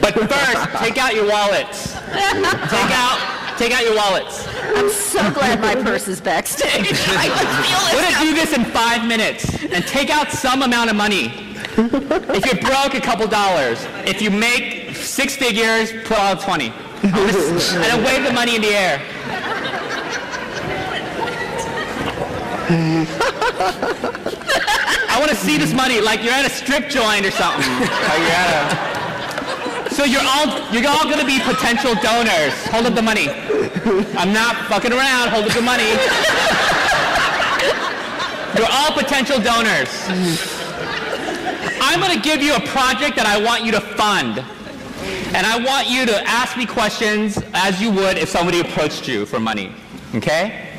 But first, take out your wallets. Take out, take out your wallets. I'm so glad my purse is backstage. I can feel We're gonna do this in five minutes and take out some amount of money. If you're broke, a couple dollars. If you make six figures, put out 20. I'm gonna And then wave the money in the air. I want to see this money like you're at a strip joint or something. Like you're at a... So you're all you're all gonna be potential donors. Hold up the money. I'm not fucking around. Hold up the money. You're all potential donors. I'm going to give you a project that I want you to fund. And I want you to ask me questions as you would if somebody approached you for money. Okay?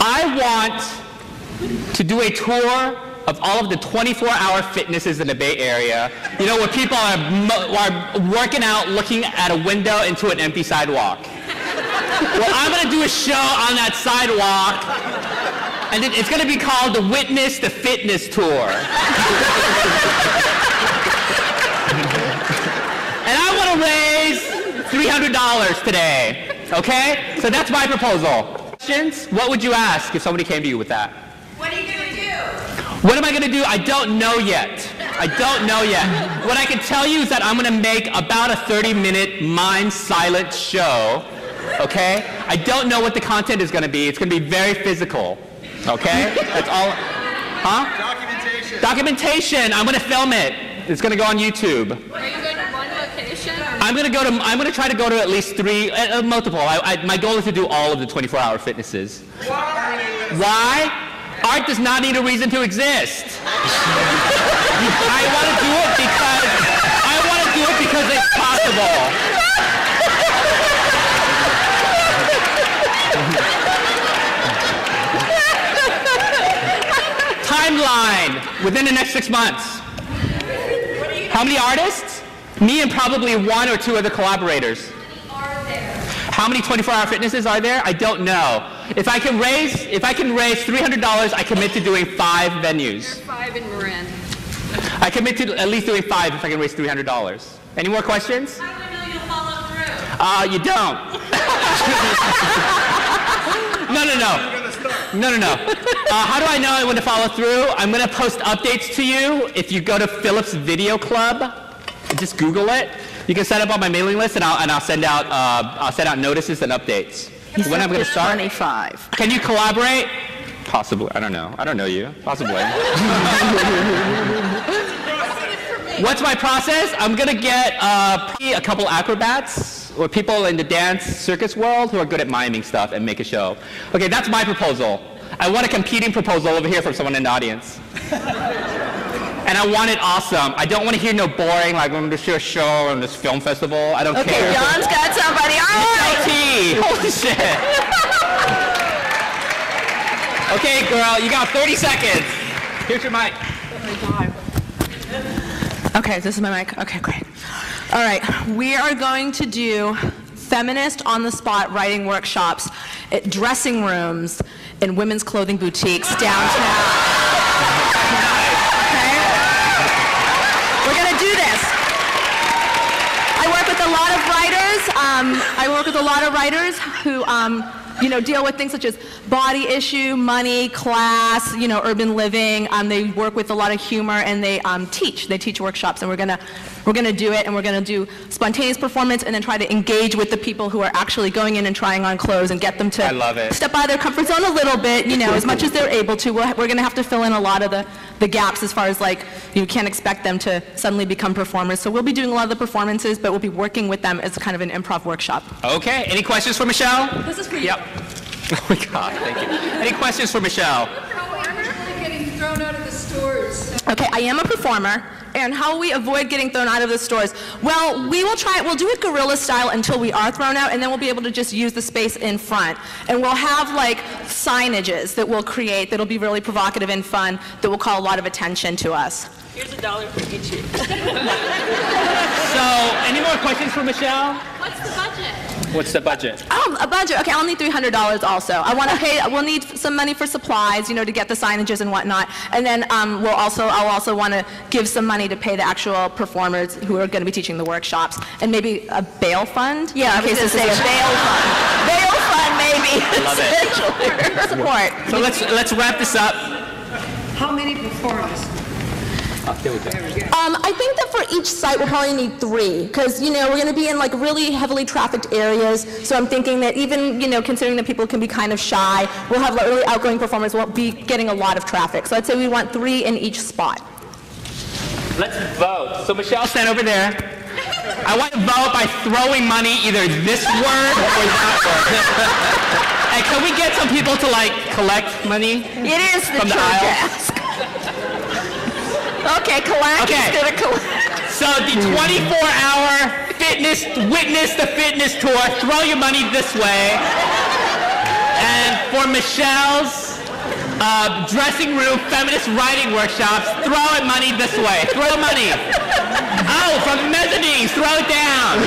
I want to do a tour of all of the 24-hour fitnesses in the Bay Area, you know, where people are, are working out looking at a window into an empty sidewalk. Well, I'm going to do a show on that sidewalk and it- it's going to be called the Witness the Fitness Tour. and I want to raise $300 today. Okay? So that's my proposal. Questions? What would you ask if somebody came to you with that? What are you gonna do? What am I going to do? I don't know yet. I don't know yet. What I can tell you is that I'm going to make about a 30-minute mind silent show. Okay? I don't know what the content is going to be. It's going to be very physical. Okay? That's all. Huh? Documentation. Documentation. I'm going to film it. It's going to go on YouTube. Are you going to one location? I'm going to go to. I'm going to try to go to at least three, uh, uh, multiple. I, I, my goal is to do all of the 24-hour fitnesses. Why? Why? Art does not need a reason to exist. I want to do it because I want to do it because it's possible. Timeline within the next six months. How many artists? Me and probably one or two other collaborators. How many 24-hour fitnesses are there? I don't know. If I can raise, if I can raise $300, I commit to doing five venues. Five in Marin. I commit to at least doing five if I can raise $300. Any more questions? How do I know you'll follow through? Uh, you don't. no, no, no. No, no, no. Uh, how do I know when to follow through? I'm going to post updates to you. If you go to Phillips Video Club, just Google it. You can sign up on my mailing list, and I'll, and I'll send out uh, I'll send out notices and updates. When I'm going to start? 25. Can you collaborate? Possibly. I don't know. I don't know you. Possibly. What's my process? I'm gonna get uh, probably a couple acrobats or people in the dance circus world who are good at miming stuff and make a show. Okay, that's my proposal. I want a competing proposal over here from someone in the audience. And I want it awesome. I don't want to hear no boring, like I'm going to do a show on this film festival. I don't Okay, care. Okay, John's got somebody. All right. Holy shit. okay, girl, you got 30 seconds. Here's your mic. Okay, this is my mic. Okay, great. All right, we are going to do feminist on the spot writing workshops at dressing rooms in women's clothing boutiques downtown. Okay? We're going to do this. I work with a lot of writers. Um, I work with a lot of writers who, um, you know, deal with things such as body issue, money, class, you know, urban living. Um, they work with a lot of humor and they um, teach. They teach workshops, and we're gonna we're gonna do it, and we're gonna do spontaneous performance, and then try to engage with the people who are actually going in and trying on clothes and get them to I love it. step out of their comfort zone a little bit, you know, as much as they're able to. We're, we're going to have to fill in a lot of the, the gaps as far as like, you can't expect them to suddenly become performers. So we'll be doing a lot of the performances, but we'll be working with them as kind of an improv workshop. Okay, any questions for Michelle? This is for you. Yep. Oh my God, thank you. Any questions for Michelle? Okay, I am a performer, and how will we avoid getting thrown out of the stores? Well, we will try, we'll do it guerrilla style until we are thrown out, and then we'll be able to just use the space in front. And we'll have like signages that we'll create that'll be really provocative and fun, that will call a lot of attention to us. Here's a dollar for each of you. So, any more questions for Michelle? What's the budget? What's the budget? Oh, a budget. Okay, I'll need $300 also. I want to pay, we'll need some money for supplies, you know, to get the signages and whatnot. And then um, we'll also, I'll also want to give some money to pay the actual performers who are going to be teaching the workshops. And maybe a bail fund? Yeah, I In was case this say is a bail fund. Bail fund, maybe. Love it. Support. So let's, let's wrap this up. How many performers? Um, I think that for each site, we'll probably need three, because, you know, we're going to be in like really heavily trafficked areas, so I'm thinking that even, you know, considering that people can be kind of shy, we'll have like, really outgoing performers, won't be getting a lot of traffic. So I'd say we want three in each spot. Let's vote. So Michelle, stand over there. I want to vote by throwing money either this word or that word. and can we get some people to like collect money? It is the From the church aisle. Okay, Kalak is Okay. gonna collect. So the 24-hour fitness, witness the fitness tour. Throw your money this way. And for Michelle's uh, dressing room feminist writing workshops, throw it money this way. Throw money. Oh, from mezzanines, throw it down.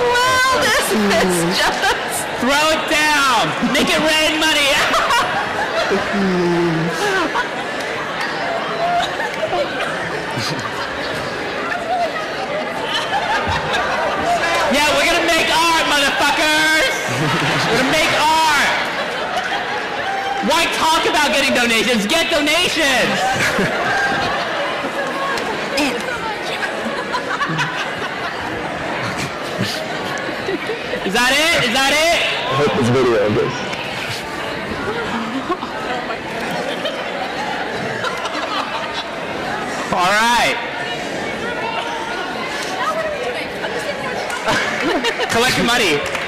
Well, this is just. Throw it down. Make it rain money. yeah, we're gonna make art, motherfuckers. We're gonna make art. Why talk about getting donations? Get donations. Video of this. All right. Collect your money.